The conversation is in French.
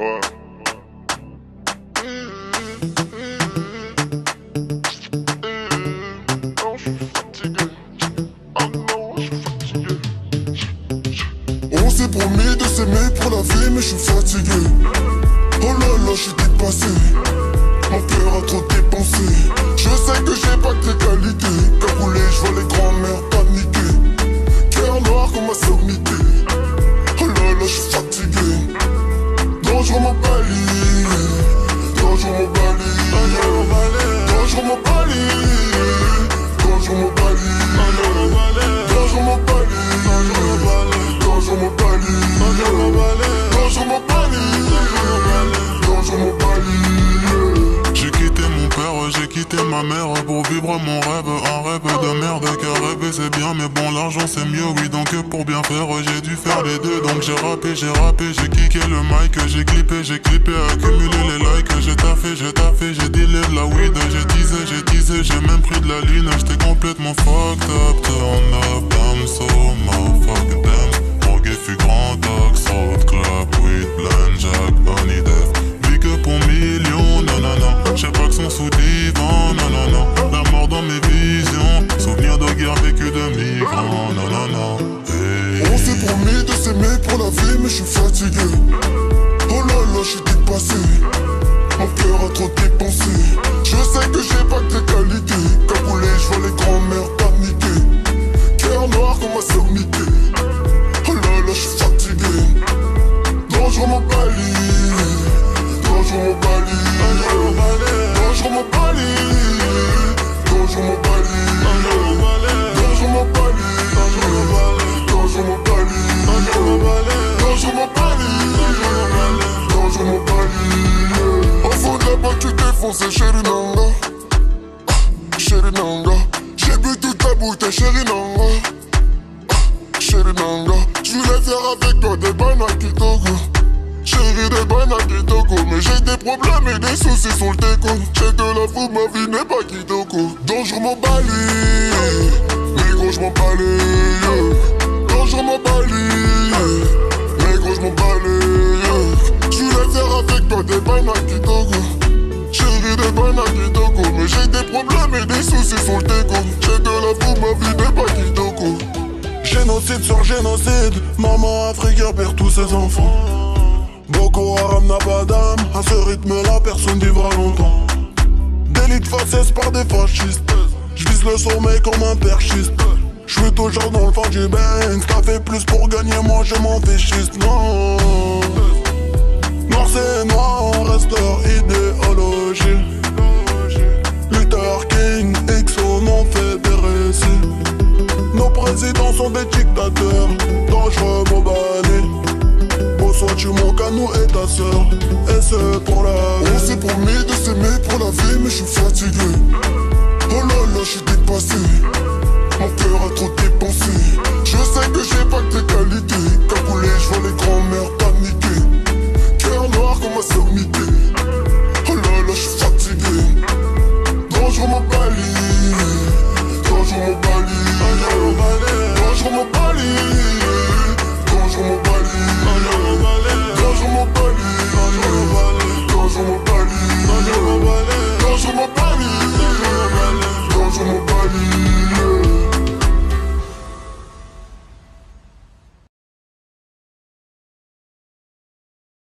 On s'est promis de s'aimer pour la vie, mais je suis fatigué. Oh là là, je suis dépassé. Mon cœur a trop dépensé. Je sais que j'ai pas que tes qualités. Cagoulé, je vois les grands-mères paniquer. Cœur noir comme ma sommité. Ma mère pour vivre mon rêve, un rêve de merde car rêver c'est bien mais bon l'argent c'est mieux oui donc pour bien faire j'ai dû faire les deux. Donc j'ai rappé, j'ai rappé, j'ai kické le mic, j'ai clippé, j'ai clippé, accumulé les likes, j'ai taffé, j'ai taffé, j'ai dealé de la weed, j'ai teasé, j'ai teasé, j'ai même pris de la ligne, j'étais complètement fucked up, turn up, damn so s'aimer pour la vie, mais je suis fatigué. Oh là là, je suis dépassé. Mon cœur a trop dépensé. Foncé, chérie Nanga. Chérie Nanga. J'ai bu toute ta bouteille, chérie Nanga. Chérie Nanga. Je voulais faire avec toi des banaki Togo. Chérie des Togo. Mais j'ai des problèmes et des soucis sur le déco. J'ai de la fou, ma vie n'est pas kitoko. Dangereux mon bali. Mais gros, je m'en balai. Problèmes et des soucis sur le déco. J'ai de la fou, ma vie n'est pas kitoko. Génocide sur génocide, maman africaine perd tous ses enfants. Boko Haram n'a pas d'âme, à ce rythme-là personne vivra longtemps. Délit de faciès par des fascistes, j'vise le sommeil comme un perchiste. J'suis toujours dans le fond du Benz, t'as fait plus pour gagner, moi je m'en fichiste, non. sont des dictateurs. Dangereux mon banni Bonsoir tu manques à nous et ta sœur. Et c'est pour la vie. Oh, On s'est promis de s'aimer pour la vie mais je suis fatigué. Oh là là je suis dépassé. Mon cœur a trop dépensé. Je sais que j'ai pas que des qualités. Caboulé, je vois les grands-mères paniquer Cœur noir comme ma soeur